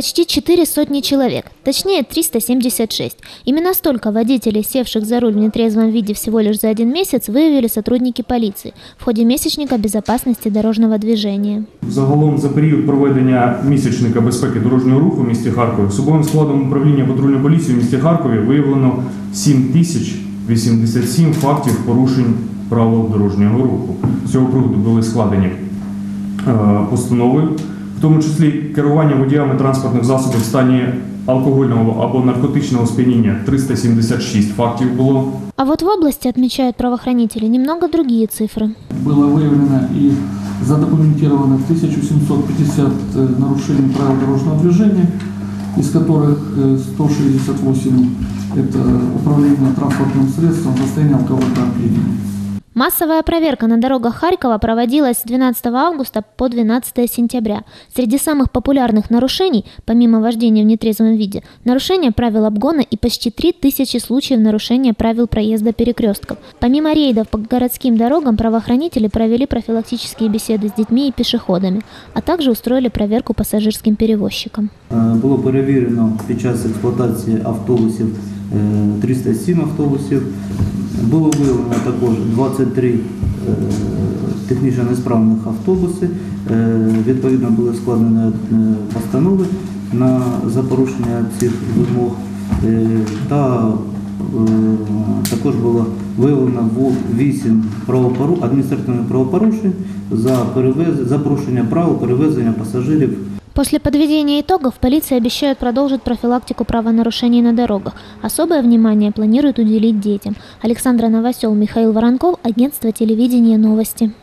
Почти четыре сотни человек, точнее 376. Именно столько водителей, севших за руль в нетрезвом виде всего лишь за один месяц, выявили сотрудники полиции в ходе месячника безопасности дорожного движения. Загалом за період проведення місячника безпеки дорожнього руху в місті Харкові особовим складом управління патрульної поліції в місті Харкові виявлено 7087 фактів порушень правил дорожнього руху. З цього приводу були складені е, постанови, в тому числі керування водіями транспортних засобів в стані алкогольного або наркотичного сп'яніння 376 фактів було. А вот в области, отмечают правоохранители, немного другие цифры. было выявлено и задокументировано 1750 э, нарушений правил дорожного движения, из которых э, 168 – это управление транспортным средством в состоянии алкогольного опьянения. Массовая проверка на дорогах Харькова проводилась с 12 августа по 12 сентября. Среди самых популярных нарушений, помимо вождения в нетрезвом виде, нарушение правил обгона и почти 3000 случаев нарушения правил проезда перекрестков. Помимо рейдов по городским дорогам, правоохранители провели профилактические беседы с детьми и пешеходами, а также устроили проверку пассажирским перевозчикам. Е, Було перевірено під час експлуатації автобусів е, 307 автобусів. Було виявлено також 23 е, технічно несправних автобуси. Е, Відповідно були складені е, постанови на за порушення цих вимог. Та також було виявлено 8 правопору... адміністративних правопорушень за, перевез... за порушення правил перевезення пасажирів После подведения итогов полиция обещает продолжить профилактику правонарушений на дорогах. Особое внимание планирует уделить детям. Александра Новосел, Михаил Воронков, агентство телевидения «Новости».